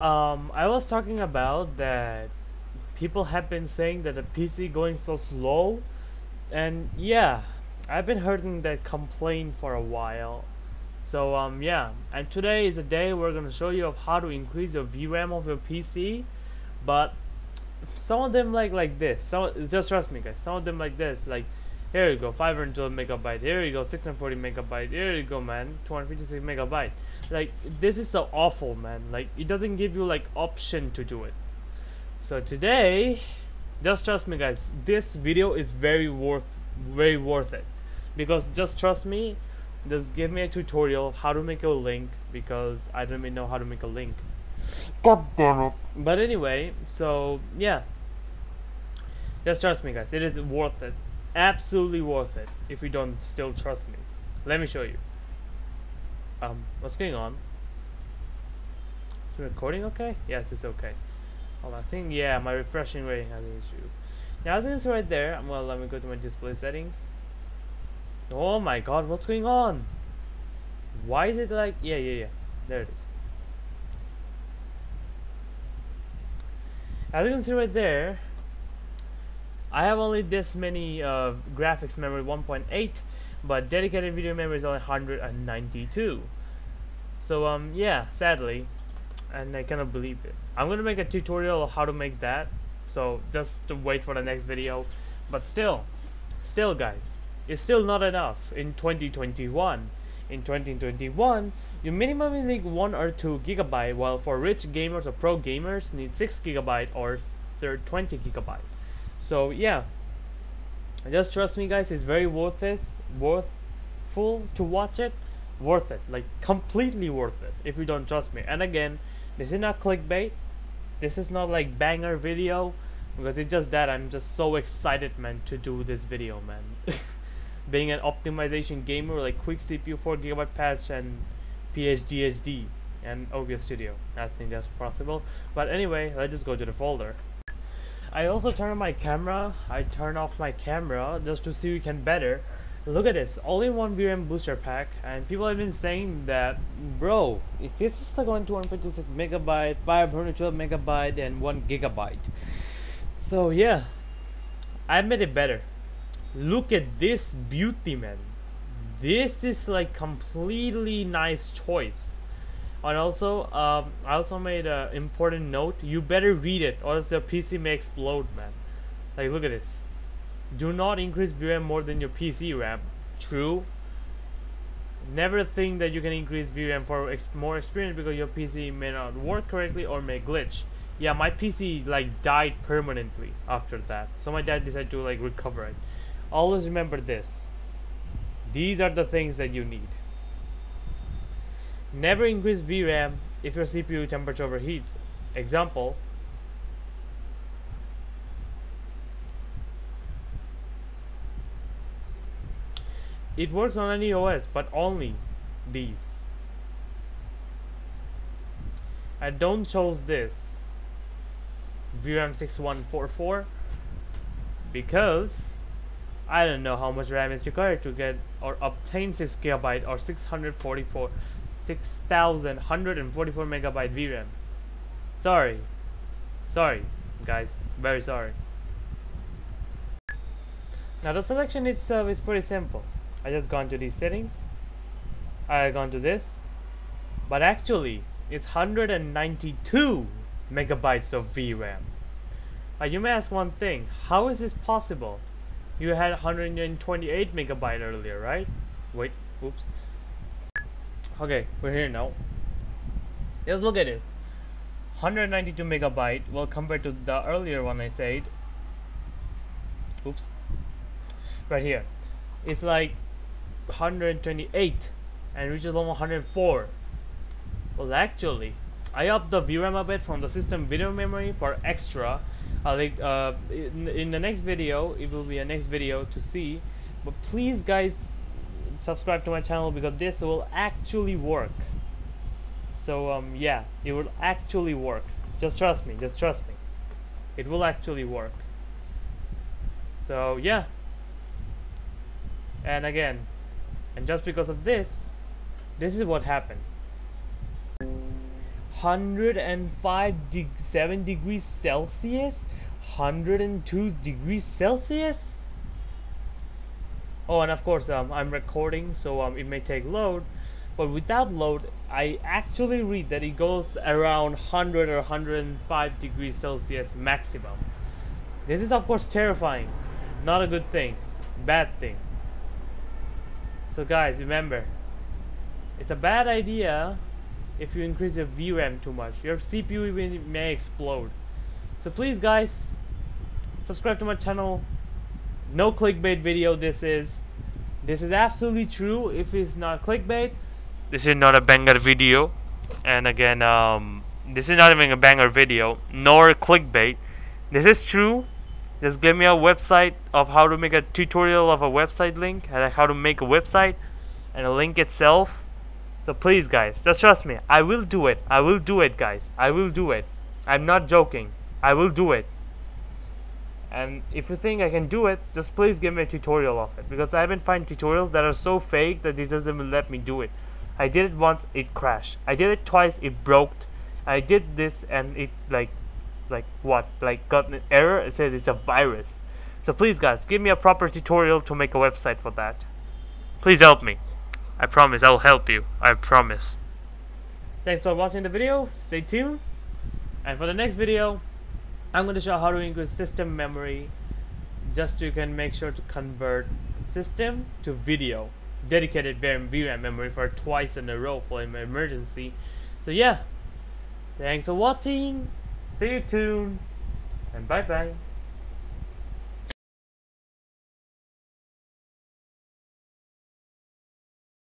Um, I was talking about that people have been saying that the PC going so slow, and yeah, I've been hearing that complaint for a while. So um yeah, and today is a day we're gonna show you of how to increase your VRAM of your PC, but some of them like like this. Some just trust me, guys. Some of them like this, like here you go, 512 megabyte. Here you go, 640 megabyte. Here you go, man, 256 megabyte. Like this is so awful man. Like it doesn't give you like option to do it. So today just trust me guys this video is very worth very worth it. Because just trust me just give me a tutorial how to make a link because I don't even know how to make a link. God damn it. But anyway so yeah. Just trust me guys it is worth it absolutely worth it if you don't still trust me let me show you um, what's going on? Is the recording okay? Yes, it's okay. Hold on, I think, yeah, my refreshing rate has an issue. Now, as you can see right there, well, let me go to my display settings. Oh my god, what's going on? Why is it like, yeah, yeah, yeah, there it is. As you can see right there, I have only this many uh, graphics memory 1.8 but dedicated video memory is only 192 so um yeah sadly and I cannot believe it. I'm gonna make a tutorial of how to make that so just to wait for the next video. But still still guys it's still not enough. In 2021 in 2021 you minimally need 1 or 2 gigabyte while for rich gamers or pro gamers need 6 gigabyte or 20 gigabyte so yeah. Just trust me guys it's very worth this worth full to watch it. Worth it like completely worth it if you don't trust me. And again this is not clickbait. This is not like banger video because it's just that I'm just so excited man to do this video man. Being an optimization gamer like quick CPU 4 gigabyte patch and PHDHD and OBS Studio. I think that's possible. But anyway let's just go to the folder I also turn on my camera. I turn off my camera just to see we can better. Look at this. All-in-one VRAM booster pack and people have been saying that bro if this is like on 256 megabyte 512 megabyte and 1 gigabyte. So yeah. I made it better. Look at this beauty man. This is like completely nice choice and also um, I also made an important note you better read it or else the PC may explode man like look at this do not increase VRAM more than your PC RAM. True. Never think that you can increase VRAM for ex more experience because your PC may not work correctly or may glitch. Yeah, my PC like died permanently after that. So my dad decided to like recover it. Always remember this. These are the things that you need. Never increase VRAM if your CPU temperature overheats. Example, It works on any OS, but only these. I don't chose this VRAM 6144 because I don't know how much RAM is required to get or obtain 6 gigabyte or 644 6144 megabyte VRAM. Sorry. Sorry, guys. Very sorry. Now the selection itself is pretty simple. I just gone to these settings I gone to this but actually it's 192 megabytes of VRAM uh, you may ask one thing how is this possible you had 128 megabyte earlier right wait oops okay we're here now. Just look at this. 192 megabyte. Well compared to the earlier one I said. Oops. Right here. It's like 128 and reaches level 104 well actually I upped the VRAM a bit from the system video memory for extra. Uh, like uh, in, in the next video it will be a next video to see. But please guys subscribe to my channel because this will actually work. So um yeah it will actually work. Just trust me just trust me. It will actually work. So yeah. And again and just because of this, this is what happened. 105 de 7 degrees Celsius? 102 degrees Celsius oh and of course um, I'm recording so um, it may take load but without load I actually read that it goes around 100 or 105 degrees Celsius maximum this is of course terrifying not a good thing bad thing so guys remember it's a bad idea if you increase your VRAM too much. Your CPU even may explode. So please guys, subscribe to my channel. No clickbait video this is. This is absolutely true. If it's not clickbait, this is not a banger video. And again, um, this is not even a banger video, nor clickbait. This is true. Just give me a website of how to make a tutorial of a website link, and how to make a website, and a link itself so please guys, just trust me. I will do it. I will do it guys. I will do it. I'm not joking. I will do it. And if you think I can do it, just please give me a tutorial of it. Because I haven't found tutorials that are so fake that it doesn't even let me do it. I did it once, it crashed. I did it twice, it broke. I did this and it like, like what? Like got an error, it says it's a virus. So please guys, give me a proper tutorial to make a website for that. Please help me. I promise I will help you. I promise. Thanks for watching the video. Stay tuned. And for the next video, I'm going to show how to increase system memory just so you can make sure to convert system to video. Dedicated VRAM memory for twice in a row for an emergency. So yeah, thanks for watching. See you tuned. And bye bye.